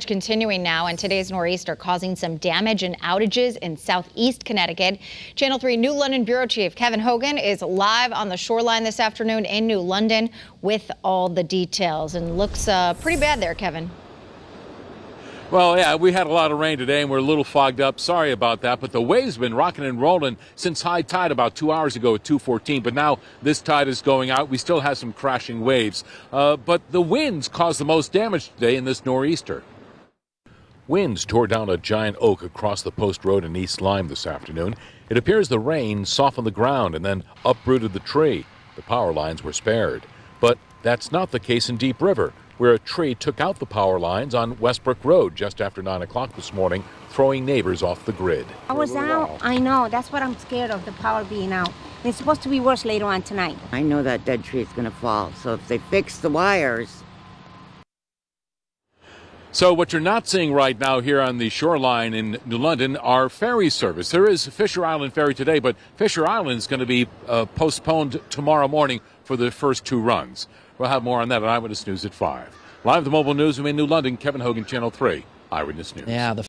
Continuing now, and today's nor'easter causing some damage and outages in southeast Connecticut. Channel 3 New London Bureau Chief Kevin Hogan is live on the shoreline this afternoon in New London with all the details. And looks uh, pretty bad there, Kevin. Well, yeah, we had a lot of rain today and we're a little fogged up. Sorry about that, but the waves have been rocking and rolling since high tide about two hours ago at 2:14. But now this tide is going out. We still have some crashing waves, uh, but the winds caused the most damage today in this nor'easter. Winds tore down a giant oak across the post road in East Lyme this afternoon. It appears the rain softened the ground and then uprooted the tree. The power lines were spared. But that's not the case in Deep River, where a tree took out the power lines on Westbrook Road just after 9 o'clock this morning, throwing neighbors off the grid. I was out. I know. That's what I'm scared of, the power being out. It's supposed to be worse later on tonight. I know that dead tree is going to fall. So if they fix the wires, so what you're not seeing right now here on the shoreline in New London are ferry service. There is Fisher Island ferry today, but Fisher Island is going to be uh, postponed tomorrow morning for the first two runs. We'll have more on that at Eyewitness News at 5. Live the mobile news in New London, Kevin Hogan, Channel 3, Eyewitness News. Yeah,